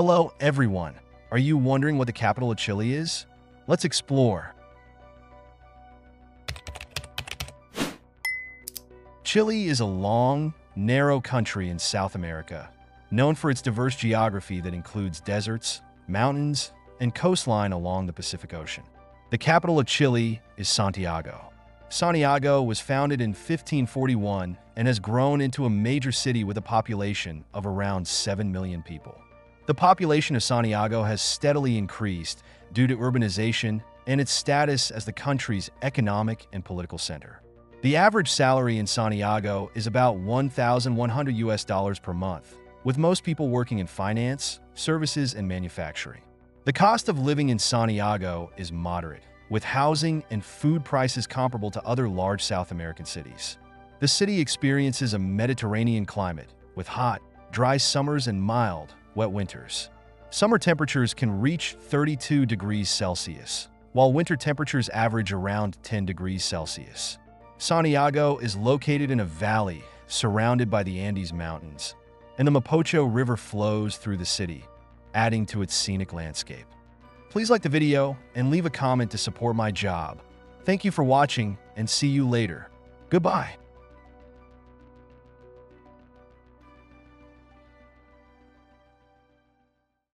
Hello, everyone. Are you wondering what the capital of Chile is? Let's explore. Chile is a long, narrow country in South America, known for its diverse geography that includes deserts, mountains, and coastline along the Pacific Ocean. The capital of Chile is Santiago. Santiago was founded in 1541 and has grown into a major city with a population of around 7 million people. The population of Santiago has steadily increased due to urbanization and its status as the country's economic and political center. The average salary in Santiago is about 1,100 US dollars per month, with most people working in finance, services, and manufacturing. The cost of living in Santiago is moderate, with housing and food prices comparable to other large South American cities. The city experiences a Mediterranean climate, with hot, dry summers and mild, wet winters. Summer temperatures can reach 32 degrees Celsius, while winter temperatures average around 10 degrees Celsius. Santiago is located in a valley surrounded by the Andes Mountains, and the Mapocho River flows through the city, adding to its scenic landscape. Please like the video and leave a comment to support my job. Thank you for watching and see you later. Goodbye.